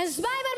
Bye bye.